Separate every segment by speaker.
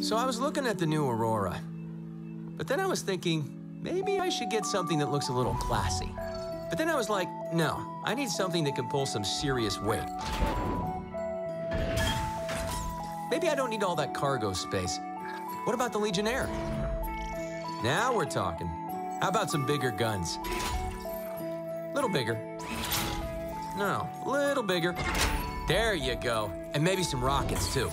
Speaker 1: So I was looking at the new Aurora. But then I was thinking, maybe I should get something that looks a little classy. But then I was like, no, I need something that can pull some serious weight. Maybe I don't need all that cargo space. What about the Legionnaire? Now we're talking. How about some bigger guns? Little bigger. No, little bigger. There you go. And maybe some rockets, too.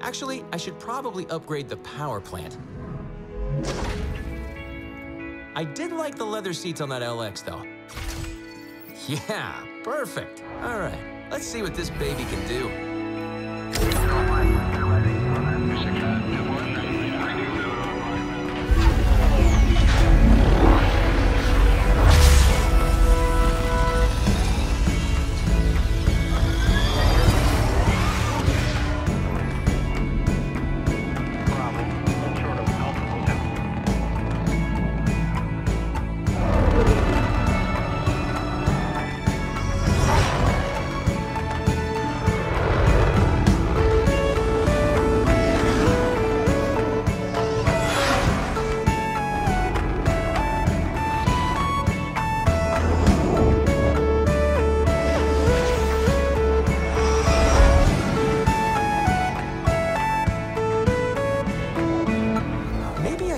Speaker 1: Actually, I should probably upgrade the power plant. I did like the leather seats on that LX, though. Yeah, perfect. All right, let's see what this baby can do.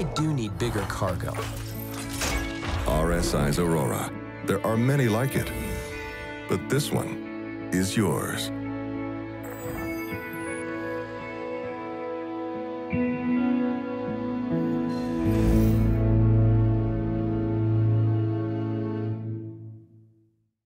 Speaker 1: I do need bigger cargo.
Speaker 2: RSI's Aurora. There are many like it, but this one is yours.